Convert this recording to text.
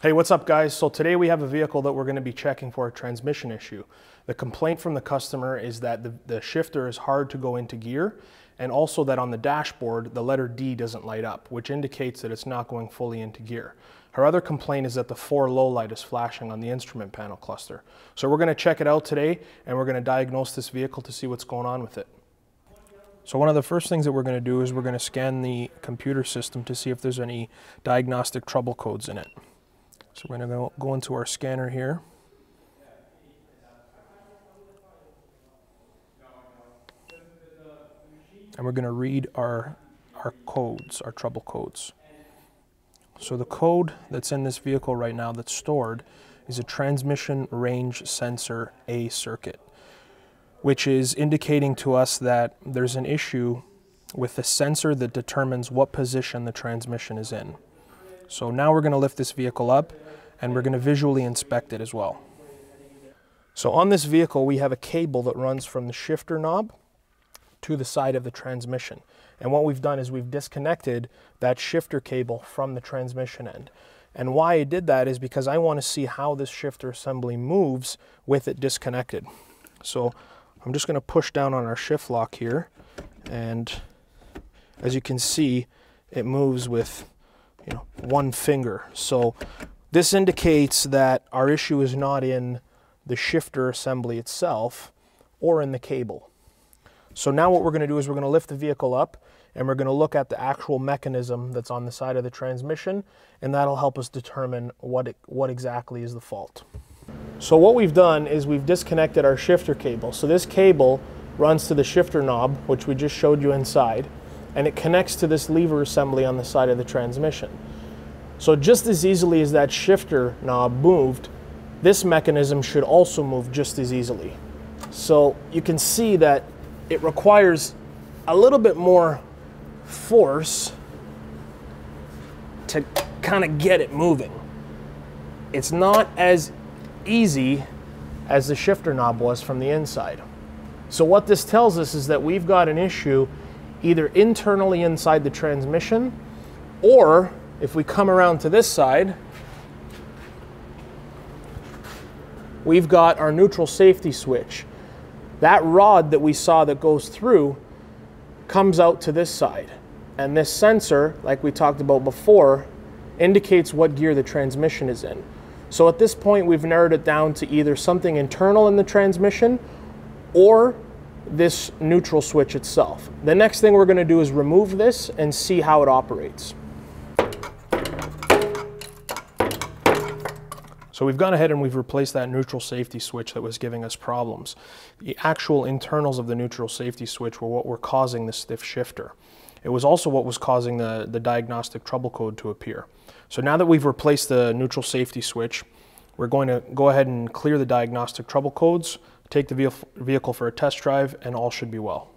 Hey, what's up guys? So today we have a vehicle that we're going to be checking for a transmission issue. The complaint from the customer is that the, the, shifter is hard to go into gear and also that on the dashboard the letter D doesn't light up, which indicates that it's not going fully into gear. Her other complaint is that the 4 low light is flashing on the instrument panel cluster. So we're going to check it out today and we're going to diagnose this vehicle to see what's going on with it. So one of the first things that we're going to do is we're going to scan the computer system to see if there's any diagnostic trouble codes in it. So we're going to go into our scanner here. And we're going to read our, our codes, our trouble codes. So the code that's in this vehicle right now that's stored is a transmission range sensor A circuit, which is indicating to us that there's an issue with the sensor that determines what position the transmission is in. So now we're going to lift this vehicle up and we're going to visually inspect it as well. So on this vehicle, we have a cable that runs from the shifter knob to the side of the transmission. And what we've done is we've disconnected that shifter cable from the transmission end. And why I did that is because I want to see how this shifter assembly moves with it disconnected. So I'm just going to push down on our shift lock here. And as you can see, it moves with you know, one finger. So this indicates that our issue is not in the shifter assembly itself or in the cable. So now what we're going to do is we're going to lift the vehicle up and we're going to look at the actual mechanism that's on the side of the transmission and that'll help us determine what, it, what exactly is the fault. So what we've done is we've disconnected our shifter cable. So this cable runs to the shifter knob, which we just showed you inside, and it connects to this lever assembly on the side of the transmission. So just as easily as that shifter knob moved, this mechanism should also move just as easily. So you can see that it requires a little bit more force to kind of get it moving. It's not as easy as the shifter knob was from the inside. So what this tells us is that we've got an issue either internally inside the transmission or if we come around to this side, we've got our neutral safety switch. That rod that we saw that goes through comes out to this side. And this sensor, like we talked about before, indicates what gear the transmission is in. So at this point, we've narrowed it down to either something internal in the transmission or this neutral switch itself. The next thing we're gonna do is remove this and see how it operates. So we've gone ahead and we've replaced that neutral safety switch that was giving us problems. The actual internals of the neutral safety switch were what were causing the stiff shifter. It was also what was causing the, the diagnostic trouble code to appear. So now that we've replaced the neutral safety switch, we're going to go ahead and clear the diagnostic trouble codes, take the vehicle for a test drive, and all should be well.